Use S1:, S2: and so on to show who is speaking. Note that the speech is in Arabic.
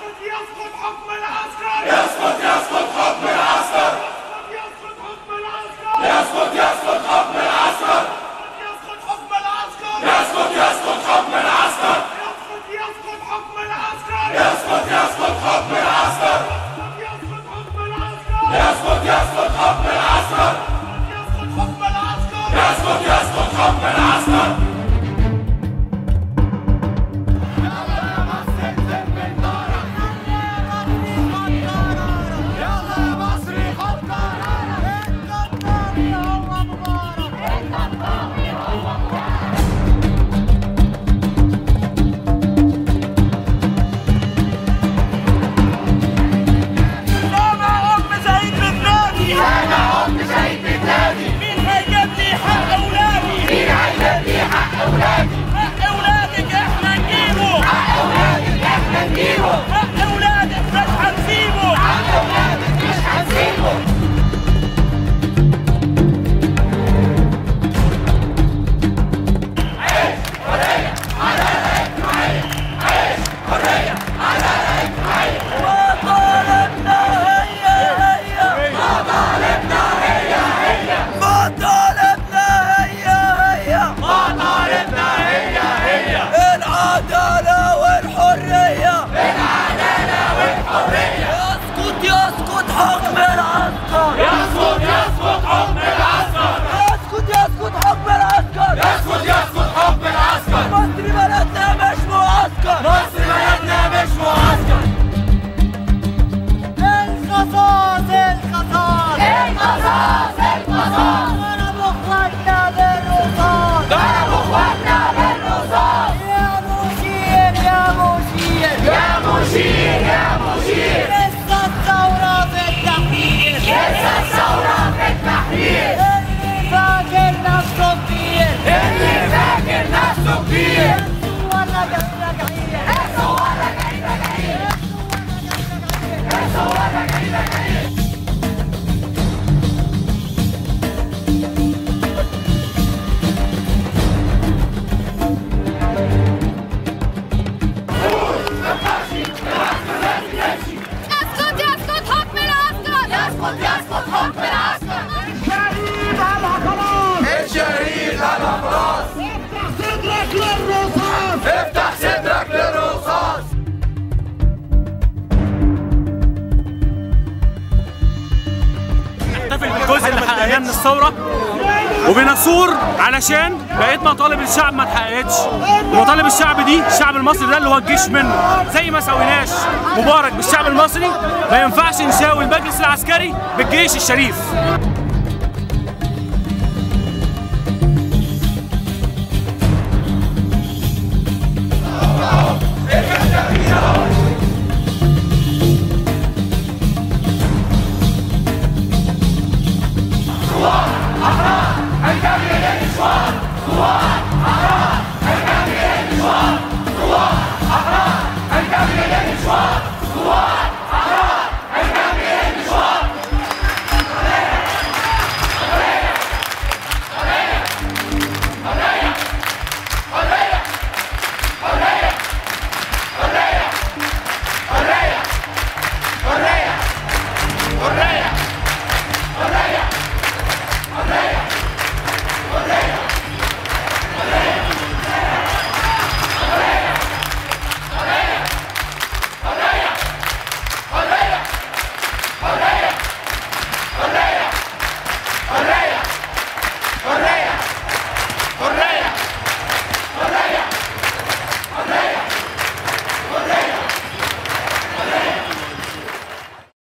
S1: Jaskot, Jaskot, Hauptmann, Jaskot! Jaskot, Jaskot, Hauptmann! caída, caída. في الجزء اللي
S2: حققناه من الثورة. وبنثور علشان بقيت مطالب الشعب ما اتحققتش ومطالب الشعب دي الشعب المصري ده اللي هو الجيش منه. زي ما سويناش مبارك بالشعب المصري ما ينفعش نساوي المجلس العسكري بالجيش الشريف. Ahra! El canvi one. Juan! Juan! Ahra!